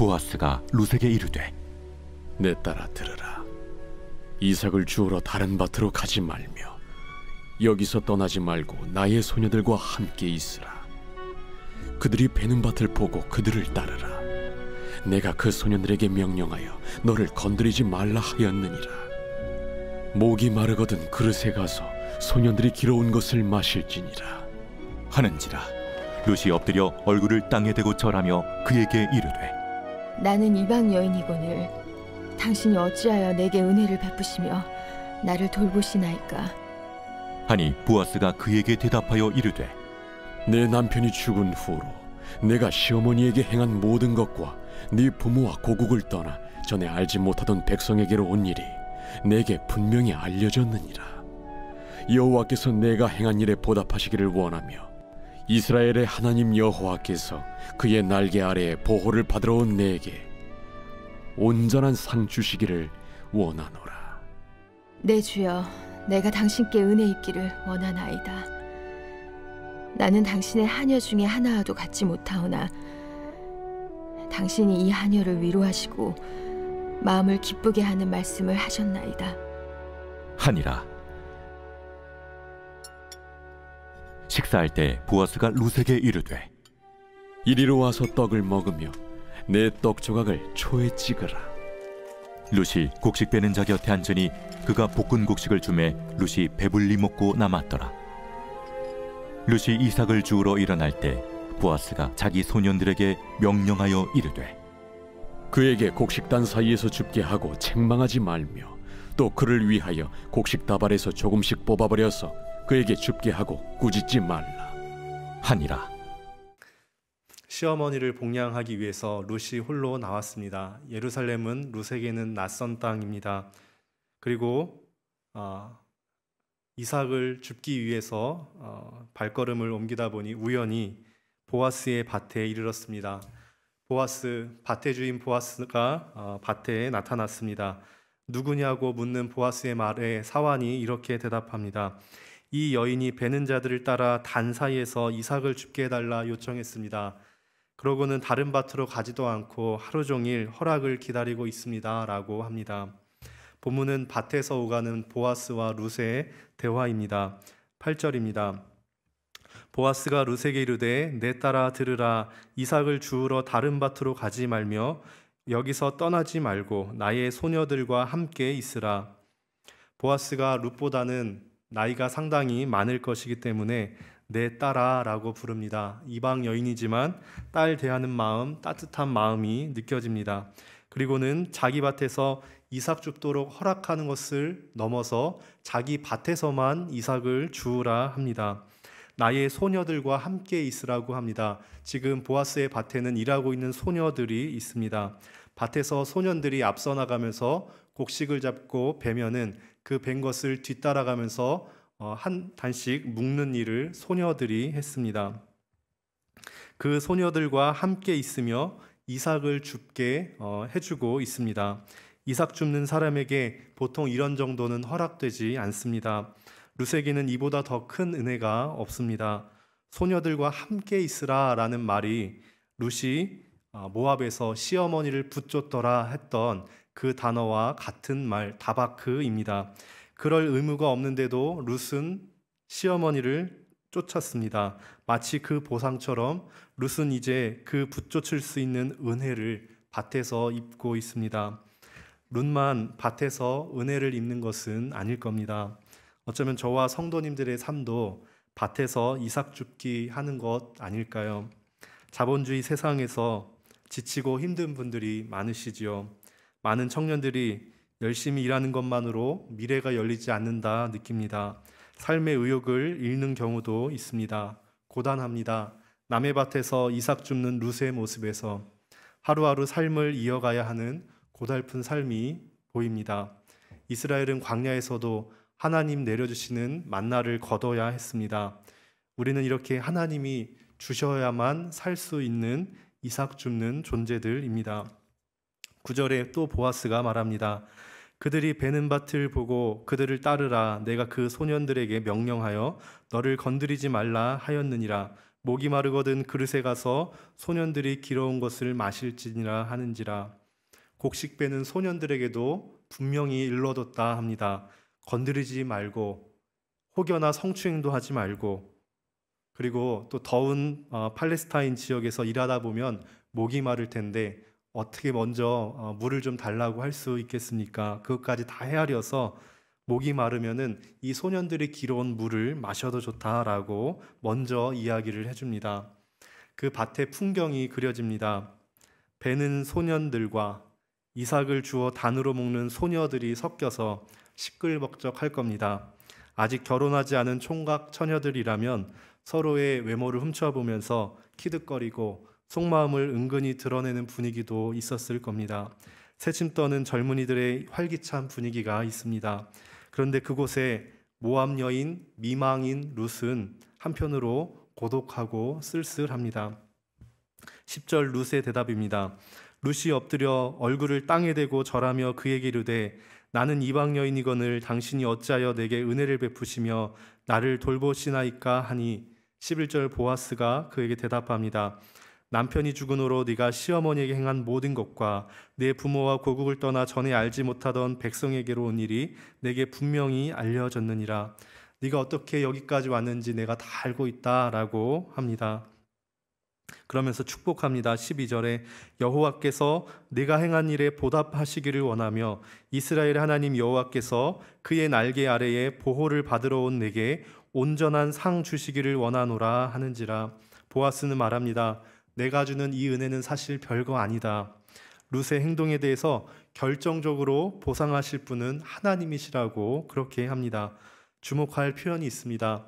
보아스가 루세게 이르되 내 딸아 들으라. 이삭을 주우러 다른 밭으로 가지 말며 여기서 떠나지 말고 나의 소녀들과 함께 있으라. 그들이 베는 밭을 보고 그들을 따르라. 내가 그 소년들에게 명령하여 너를 건드리지 말라 하였느니라. 목이 마르거든 그릇에 가서 소년들이 길어온 것을 마실지니라. 하는지라. 룻이 엎드려 얼굴을 땅에 대고 절하며 그에게 이르되 나는 이방 여인이거늘 당신이 어찌하여 내게 은혜를 베푸시며 나를 돌보시나이까? 하니 보아스가 그에게 대답하여 이르되 내 남편이 죽은 후로 내가 시어머니에게 행한 모든 것과 네 부모와 고국을 떠나 전에 알지 못하던 백성에게로 온 일이 내게 분명히 알려졌느니라. 여호와께서 내가 행한 일에 보답하시기를 원하며 이스라엘의 하나님 여호와께서 그의 날개 아래에 보호를 받으러 온 내게 온전한 상 주시기를 원하노라. 내 주여 내가 당신께 은혜 입기를 원하나이다. 나는 당신의 하녀 중에 하나와도 같지 못하오나 당신이 이 하녀를 위로하시고 마음을 기쁘게 하는 말씀을 하셨나이다. 하니라 식사할 때 보아스가 루세게 이르되 이리로 와서 떡을 먹으며 내 떡 조각을 초에 찍으라. 룻이 곡식 빼는 자 곁에 앉으니 그가 볶은 곡식을 주매 룻이 배불리 먹고 남았더라. 룻이 이삭을 주우러 일어날 때 보아스가 자기 소년들에게 명령하여 이르되 그에게 곡식단 사이에서 줍게 하고 책망하지 말며 또 그를 위하여 곡식 다발에서 조금씩 뽑아버려서 그에게 줍게 하고 꾸짖지 말라 하니라 시어머니를 봉양하기 위해서 룻이 홀로 나왔습니다. 예루살렘은 룻에게는 낯선 땅입니다. 그리고 어, 이삭을 줍기 위해서 어, 발걸음을 옮기다 보니 우연히 보아스의 밭에 이르렀습니다. 보아스 밭의 주인 보아스가 어, 밭에 나타났습니다. 누구냐고 묻는 보아스의 말에 사환이 이렇게 대답합니다. 이 여인이 베는 자들을 따라 단 사이에서 이삭을 줍게 해달라 요청했습니다. 그러고는 다른 밭으로 가지도 않고 하루 종일 허락을 기다리고 있습니다 라고 합니다. 본문은 밭에서 오가는 보아스와 룻의 대화입니다. 8절입니다. 보아스가 룻에게 이르되 내 딸아 들으라 이삭을 주우러 다른 밭으로 가지 말며 여기서 떠나지 말고 나의 소녀들과 함께 있으라. 보아스가 룻보다는 나이가 상당히 많을 것이기 때문에 내 딸아라고 부릅니다. 이방 여인이지만 딸 대하는 마음, 따뜻한 마음이 느껴집니다. 그리고는 자기 밭에서 이삭 줍도록 허락하는 것을 넘어서 자기 밭에서만 이삭을 주우라 합니다. 나의 소녀들과 함께 있으라고 합니다. 지금 보아스의 밭에는 일하고 있는 소녀들이 있습니다. 밭에서 소년들이 앞서 나가면서 곡식을 잡고 베면은 그벤 것을 뒤따라가면서 어, 한 단씩 묶는 일을 소녀들이 했습니다. 그 소녀들과 함께 있으며 이삭을 줍게 어, 해주고 있습니다. 이삭 줍는 사람에게 보통 이런 정도는 허락되지 않습니다. 루세게는 이보다 더 큰 은혜가 없습니다. 소녀들과 함께 있으라라는 말이 룻이 어, 모압에서 시어머니를 붙줬더라 했던 그 단어와 같은 말 다바크입니다. 그럴 의무가 없는데도 룻은 시어머니를 쫓았습니다. 마치 그 보상처럼 룻은 이제 그 붙쫓을 수 있는 은혜를 밭에서 입고 있습니다. 룻만 밭에서 은혜를 입는 것은 아닐 겁니다. 어쩌면 저와 성도님들의 삶도 밭에서 이삭 줍기 하는 것 아닐까요? 자본주의 세상에서 지치고 힘든 분들이 많으시지요. 많은 청년들이 열심히 일하는 것만으로 미래가 열리지 않는다 느낍니다. 삶의 의욕을 잃는 경우도 있습니다. 고단합니다. 남의 밭에서 이삭 줍는 루스의 모습에서 하루하루 삶을 이어가야 하는 고달픈 삶이 보입니다. 이스라엘은 광야에서도 하나님 내려주시는 만나를 거둬야 했습니다. 우리는 이렇게 하나님이 주셔야만 살 수 있는 이삭 줍는 존재들입니다. 9절에 또 보아스가 말합니다. 그들이 베는 밭을 보고 그들을 따르라 내가 그 소년들에게 명령하여 너를 건드리지 말라 하였느니라 목이 마르거든 그릇에 가서 소년들이 길어온 것을 마실지니라 하는지라 곡식 빼는 소년들에게도 분명히 일러뒀다 합니다. 건드리지 말고 혹여나 성추행도 하지 말고 그리고 또 더운 어, 팔레스타인 지역에서 일하다 보면 목이 마를 텐데 어떻게 먼저 어, 물을 좀 달라고 할 수 있겠습니까? 그것까지 다 헤아려서 목이 마르면은 이 소년들이 길어온 물을 마셔도 좋다라고 먼저 이야기를 해줍니다. 그 밭의 풍경이 그려집니다. 배는 소년들과 이삭을 주어 단으로 먹는 소녀들이 섞여서 시끌벅적할 겁니다. 아직 결혼하지 않은 총각 처녀들이라면 서로의 외모를 훔쳐보면서 키득거리고 속마음을 은근히 드러내는 분위기도 있었을 겁니다. 새침 떠는 젊은이들의 활기찬 분위기가 있습니다. 그런데 그곳에 모함 여인 미망인 룻은 한편으로 고독하고 쓸쓸합니다. 10절 룻의 대답입니다. 룻이 엎드려 얼굴을 땅에 대고 절하며 그에게 이르되 나는 이방 여인이거늘 당신이 어찌하여 내게 은혜를 베푸시며 나를 돌보시나이까 하니 11절 보아스가 그에게 대답합니다. 남편이 죽은 후로 네가 시어머니에게 행한 모든 것과 내 부모와 고국을 떠나 전에 알지 못하던 백성에게로 온 일이 내게 분명히 알려졌느니라. 네가 어떻게 여기까지 왔는지 내가 다 알고 있다라고 합니다. 그러면서 축복합니다. 12절에 여호와께서 네가 행한 일에 보답하시기를 원하며 이스라엘 하나님 여호와께서 그의 날개 아래에 보호를 받으러 온 내게 온전한 상 주시기를 원하노라 하는지라 보아스는 말합니다. 내가 주는 이 은혜는 사실 별거 아니다. 룻의 행동에 대해서 결정적으로 보상하실 분은 하나님이시라고 그렇게 합니다. 주목할 표현이 있습니다.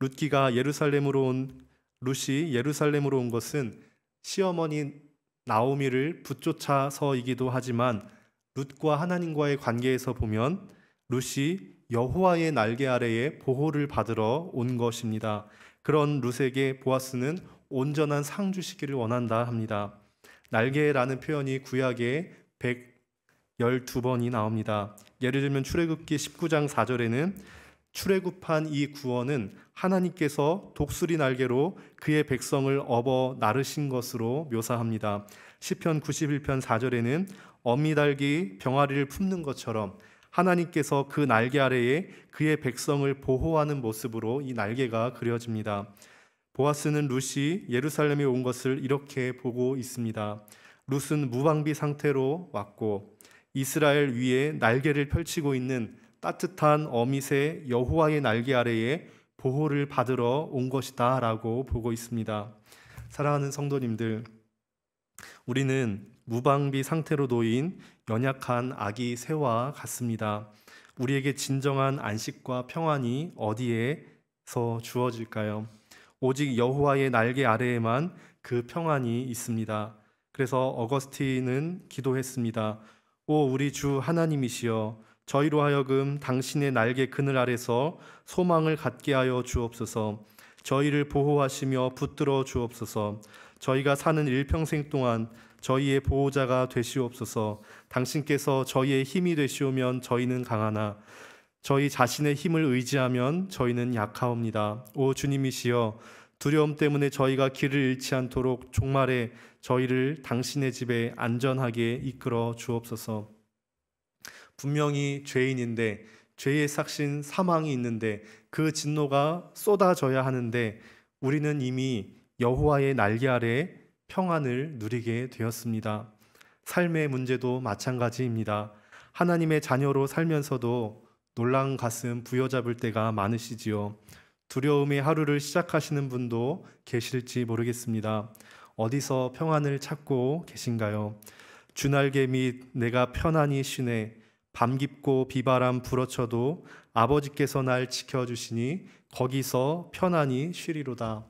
룻기가 예루살렘으로 온 룻이 예루살렘으로 온 것은 시어머니 나오미를 붙쫓아서이기도 하지만 룻과 하나님과의 관계에서 보면 룻이 여호와의 날개 아래에 보호를 받으러 온 것입니다. 그런 룻에게 보아스는 온전한 상 주시기를 원한다 합니다. 날개라는 표현이 구약에 112번이 나옵니다. 예를 들면 출애굽기 19장 4절에는 출애굽한 이 구원은 하나님께서 독수리 날개로 그의 백성을 업어 나르신 것으로 묘사합니다. 시편 91편 4절에는 어미달기 병아리를 품는 것처럼 하나님께서 그 날개 아래에 그의 백성을 보호하는 모습으로 이 날개가 그려집니다. 보아스는 룻이 예루살렘에 온 것을 이렇게 보고 있습니다. 룻은 무방비 상태로 왔고 이스라엘 위에 날개를 펼치고 있는 따뜻한 어미새 여호와의 날개 아래에 보호를 받으러 온 것이다라고 보고 있습니다. 사랑하는 성도님들, 우리는 무방비 상태로 놓인 연약한 아기 새와 같습니다. 우리에게 진정한 안식과 평안이 어디에서 주어질까요? 오직 여호와의 날개 아래에만 그 평안이 있습니다. 그래서 어거스틴은 기도했습니다. 오 우리 주 하나님이시여 저희로 하여금 당신의 날개 그늘 아래서 소망을 갖게 하여 주옵소서. 저희를 보호하시며 붙들어 주옵소서. 저희가 사는 일평생 동안 저희의 보호자가 되시옵소서. 당신께서 저희의 힘이 되시오면 저희는 강하나 저희 자신의 힘을 의지하면 저희는 약하옵니다. 오 주님이시여 두려움 때문에 저희가 길을 잃지 않도록 종말에 저희를 당신의 집에 안전하게 이끌어 주옵소서. 분명히 죄인인데 죄의 삭신 사망이 있는데 그 진노가 쏟아져야 하는데 우리는 이미 여호와의 날개 아래 평안을 누리게 되었습니다. 삶의 문제도 마찬가지입니다. 하나님의 자녀로 살면서도 놀란 가슴 부여잡을 때가 많으시지요. 두려움의 하루를 시작하시는 분도 계실지 모르겠습니다. 어디서 평안을 찾고 계신가요? 주날개 및 내가 편안히 쉬네 밤 깊고 비바람 불어쳐도 아버지께서 날 지켜주시니 거기서 편안히 쉬리로다.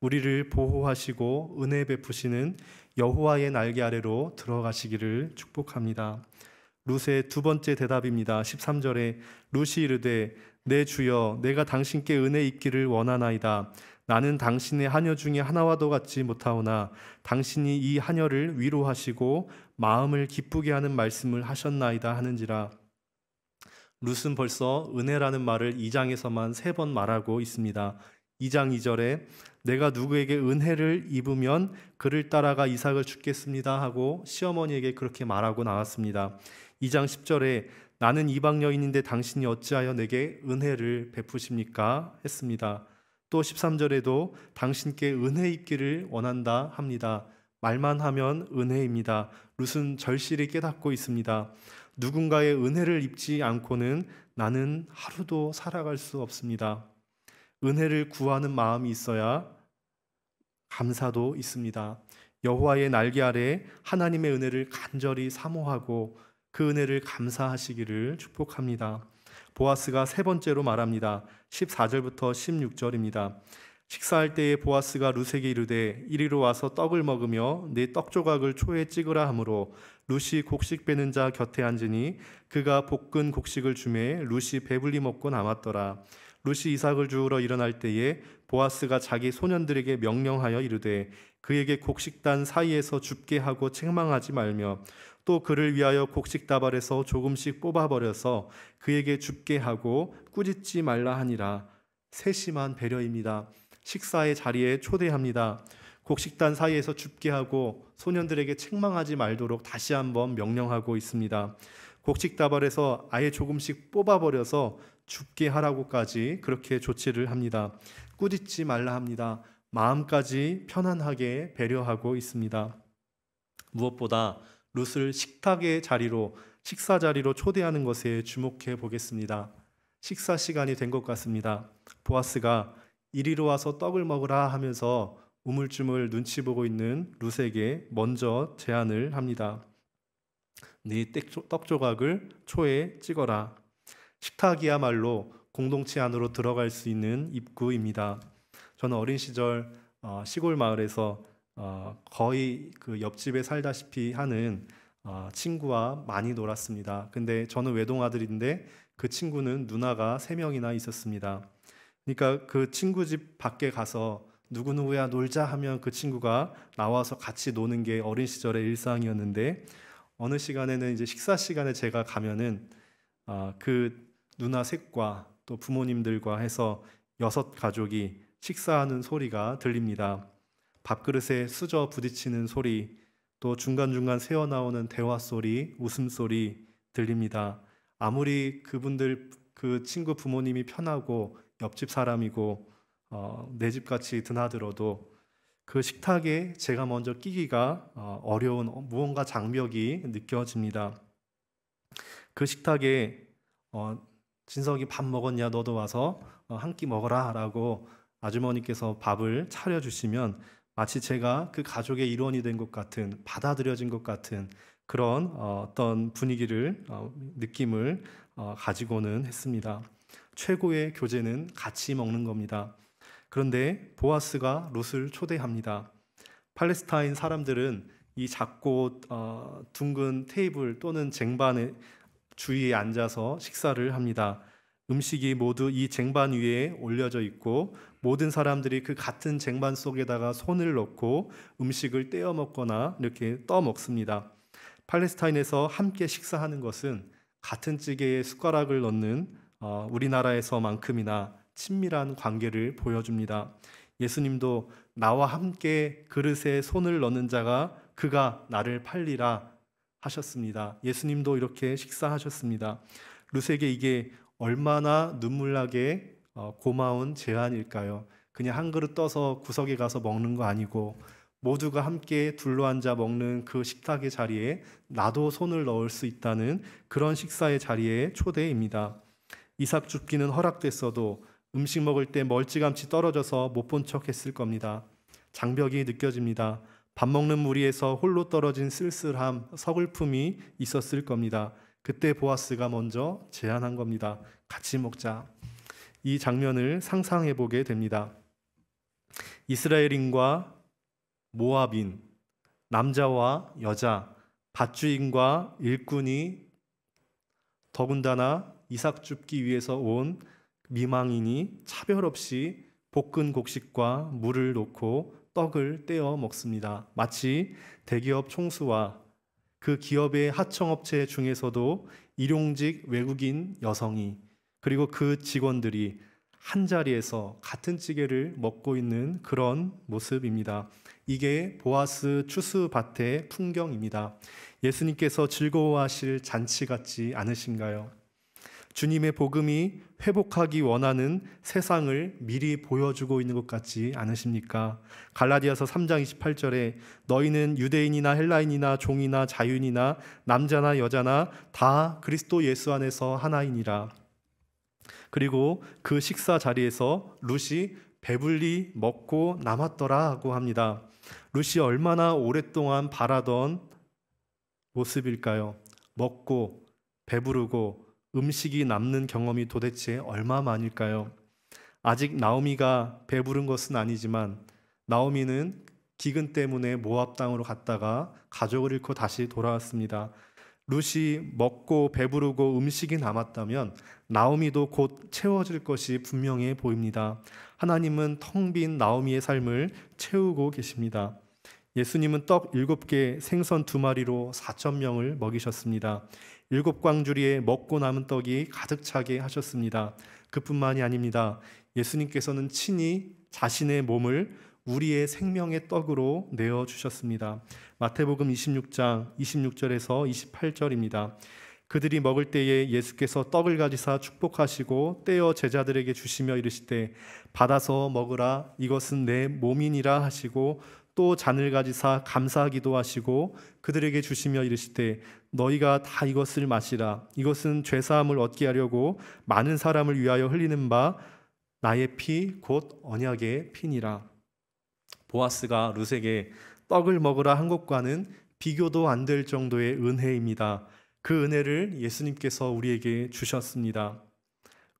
우리를 보호하시고 은혜 베푸시는 여호와의 날개 아래로 들어가시기를 축복합니다. 룻의 두 번째 대답입니다. 13절에 룻이 이르되 내 주여 내가 당신께 은혜 있기를 원하나이다. 나는 당신의 하녀 중에 하나와도 같지 못하오나 당신이 이 하녀를 위로하시고 마음을 기쁘게 하는 말씀을 하셨나이다 하는지라. 룻은 벌써 은혜라는 말을 2장에서만 세 번 말하고 있습니다. 2장 2절에 내가 누구에게 은혜를 입으면 그를 따라가 이삭을 죽겠습니다 하고 시어머니에게 그렇게 말하고 나왔습니다. 2장 10절에 나는 이방 여인인데 당신이 어찌하여 내게 은혜를 베푸십니까 했습니다. 또 13절에도 당신께 은혜 있기를 원한다 합니다. 말만 하면 은혜입니다. 룻은 절실히 깨닫고 있습니다. 누군가의 은혜를 입지 않고는 나는 하루도 살아갈 수 없습니다. 은혜를 구하는 마음이 있어야 감사도 있습니다. 여호와의 날개 아래 하나님의 은혜를 간절히 사모하고 그 은혜를 감사하시기를 축복합니다. 보아스가 세 번째로 말합니다. 14절부터 16절입니다. 식사할 때에 보아스가 룻에게 이르되 이리로 와서 떡을 먹으며 네 떡 조각을 초에 찍으라 하므로 룻이 곡식 빼는 자 곁에 앉으니 그가 볶은 곡식을 주매 룻이 배불리 먹고 남았더라. 룻이 이삭을 주우러 일어날 때에 보아스가 자기 소년들에게 명령하여 이르되 그에게 곡식단 사이에서 줍게 하고 책망하지 말며 또 그를 위하여 곡식 다발에서 조금씩 뽑아버려서 그에게 줍게 하고 꾸짖지 말라 하니라. 세심한 배려입니다. 식사의 자리에 초대합니다. 곡식단 사이에서 줍게 하고 소년들에게 책망하지 말도록 다시 한번 명령하고 있습니다. 곡식 다발에서 아예 조금씩 뽑아버려서 죽게 하라고까지 그렇게 조치를 합니다. 꾸짖지 말라 합니다. 마음까지 편안하게 배려하고 있습니다. 무엇보다 룻을 식탁의 자리로 식사 자리로 초대하는 것에 주목해 보겠습니다. 식사 시간이 된 것 같습니다. 보아스가 이리로 와서 떡을 먹으라 하면서 우물쭈물 눈치 보고 있는 룻에게 먼저 제안을 합니다. 네떡 조각을 초에 찍어라. 식탁이야말로 공동체 안으로 들어갈 수 있는 입구입니다. 저는 어린 시절 어, 시골 마을에서 어, 거의 그 옆집에 살다시피 하는 어, 친구와 많이 놀았습니다. 근데 저는 외동아들인데 그 친구는 누나가 세 명이나 있었습니다. 그러니까 그 친구 집 밖에 가서 누구누구야 놀자 하면 그 친구가 나와서 같이 노는 게 어린 시절의 일상이었는데 어느 시간에는 이제 식사 시간에 제가 가면은 어, 그 누나 셋과 또 부모님들과 해서 여섯 가족이 식사하는 소리가 들립니다. 밥그릇에 수저 부딪히는 소리, 또 중간중간 새어나오는 대화 소리, 웃음소리 들립니다. 아무리 그분들, 그 친구 부모님이 편하고 옆집 사람이고 어, 내 집같이 드나들어도 그 식탁에 제가 먼저 끼기가 어, 어려운 무언가 장벽이 느껴집니다. 그 식탁에 어, 진석이 밥 먹었냐 너도 와서 어, 한끼 먹어라 라고 아주머니께서 밥을 차려주시면 마치 제가 그 가족의 일원이 된 것 같은 받아들여진 것 같은 그런 어, 어떤 분위기를 어, 느낌을 가지고는 했습니다. 최고의 교제는 같이 먹는 겁니다. 그런데 보아스가 롯을 초대합니다. 팔레스타인 사람들은 이 작고 둥근 테이블 또는 쟁반에 주위에 앉아서 식사를 합니다. 음식이 모두 이 쟁반 위에 올려져 있고 모든 사람들이 그 같은 쟁반 속에다가 손을 넣고 음식을 떼어 먹거나 이렇게 떠 먹습니다. 팔레스타인에서 함께 식사하는 것은 같은 찌개에 숟가락을 넣는 어, 우리나라에서만큼이나 친밀한 관계를 보여줍니다. 예수님도 나와 함께 그릇에 손을 넣는 자가 그가 나를 팔리라 하셨습니다. 예수님도 이렇게 식사하셨습니다. 루세게 이게 얼마나 눈물나게 어, 고마운 제안일까요? 그냥 한 그릇 떠서 구석에 가서 먹는 거 아니고 모두가 함께 둘러앉아 먹는 그 식탁의 자리에 나도 손을 넣을 수 있다는 그런 식사의 자리에 초대입니다. 이삭 죽기는 허락됐어도 음식 먹을 때 멀찌감치 떨어져서 못 본 척 했을 겁니다. 장벽이 느껴집니다. 밥 먹는 무리에서 홀로 떨어진 쓸쓸함, 서글픔이 있었을 겁니다. 그때 보아스가 먼저 제안한 겁니다. 같이 먹자. 이 장면을 상상해 보게 됩니다. 이스라엘인과 모압인, 남자와 여자, 밭주인과 일꾼이 더군다나 이삭 줍기 위해서 온 미망인이 차별 없이 볶은 곡식과 물을 놓고 떡을 떼어 먹습니다. 마치 대기업 총수와 그 기업의 하청업체 중에서도 일용직 외국인 여성이 그리고 그 직원들이 한 자리에서 같은 찌개를 먹고 있는 그런 모습입니다. 이게 보아스 추수밭의 풍경입니다. 예수님께서 즐거워하실 잔치 같지 않으신가요? 주님의 복음이 회복하기 원하는 세상을 미리 보여주고 있는 것 같지 않으십니까? 갈라디아서 3장 28절에 너희는 유대인이나 헬라인이나 종이나 자유인이나 남자나 여자나 다 그리스도 예수 안에서 하나이니라. 그리고 그 식사 자리에서 룻이 배불리 먹고 남았더라 하고 합니다. 룻이 얼마나 오랫동안 바라던 모습일까요? 먹고 배부르고 음식이 남는 경험이 도대체 얼마만일까요? 아직 나오미가 배부른 것은 아니지만 나오미는 기근 때문에 모압 땅으로 갔다가 가족을 잃고 다시 돌아왔습니다. 룻이 먹고 배부르고 음식이 남았다면 나오미도 곧 채워질 것이 분명해 보입니다. 하나님은 텅 빈 나오미의 삶을 채우고 계십니다. 예수님은 떡 일곱 개, 생선 두 마리로 사천 명을 먹이셨습니다. 일곱 광주리에 먹고 남은 떡이 가득 차게 하셨습니다. 그뿐만이 아닙니다. 예수님께서는 친히 자신의 몸을 우리의 생명의 떡으로 내어 주셨습니다. 마태복음 26장 26절에서 28절입니다. 그들이 먹을 때에 예수께서 떡을 가지사 축복하시고 떼어 제자들에게 주시며 이르시되 받아서 먹으라 이것은 내 몸이니라 하시고 또 잔을 가지사 감사하기도 하시고 그들에게 주시며 이르시되 너희가 다 이것을 마시라 이것은 죄 사함을 얻게 하려고 많은 사람을 위하여 흘리는 바 나의 피 곧 언약의 피니라 보아스가 룻에게 떡을 먹으라 한 것과는 비교도 안 될 정도의 은혜입니다. 그 은혜를 예수님께서 우리에게 주셨습니다.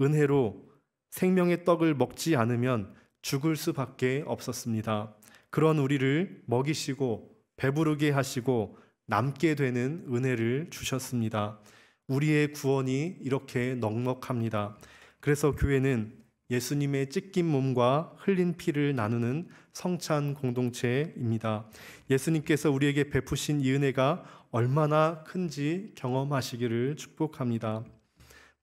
은혜로 생명의 떡을 먹지 않으면 죽을 수밖에 없었습니다. 그런 우리를 먹이시고 배부르게 하시고 남게 되는 은혜를 주셨습니다. 우리의 구원이 이렇게 넉넉합니다. 그래서 교회는 예수님의 찢긴 몸과 흘린 피를 나누는 성찬 공동체입니다. 예수님께서 우리에게 베푸신 이 은혜가 얼마나 큰지 경험하시기를 축복합니다.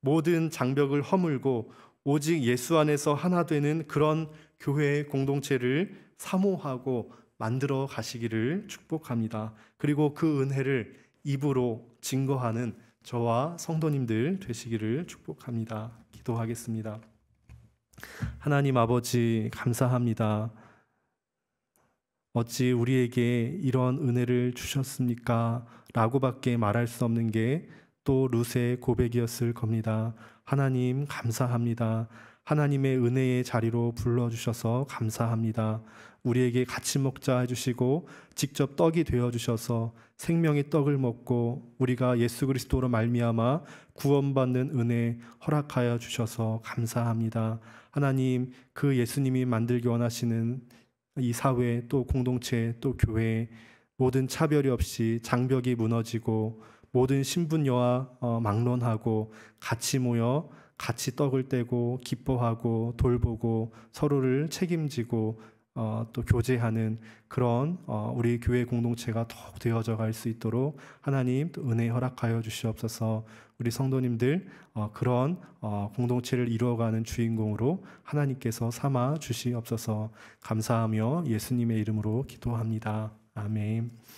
모든 장벽을 허물고 오직 예수 안에서 하나 되는 그런 교회 공동체를 사모하고 만들어 가시기를 축복합니다. 그리고 그 은혜를 입으로 증거하는 저와 성도님들 되시기를 축복합니다. 기도하겠습니다. 하나님 아버지 감사합니다. 어찌 우리에게 이런 은혜를 주셨습니까? 라고밖에 말할 수 없는 게 또 루세의 고백이었을 겁니다. 하나님 감사합니다. 하나님의 은혜의 자리로 불러주셔서 감사합니다. 우리에게 같이 먹자 해주시고 직접 떡이 되어 주셔서 생명의 떡을 먹고 우리가 예수 그리스도로 말미암아 구원받는 은혜 허락하여 주셔서 감사합니다. 하나님 그 예수님이 만들기 원하시는 이 사회 또 공동체 또 교회 모든 차별이 없이 장벽이 무너지고 모든 신분여와 어, 막론하고 같이 모여 같이 떡을 떼고 기뻐하고 돌보고 서로를 책임지고 어, 또 교제하는 그런 어, 우리 교회 공동체가 더욱 되어져 갈 수 있도록 하나님 또 은혜 허락하여 주시옵소서. 우리 성도님들 어, 그런 어, 공동체를 이루어가는 주인공으로 하나님께서 삼아 주시옵소서. 감사하며 예수님의 이름으로 기도합니다. 아멘.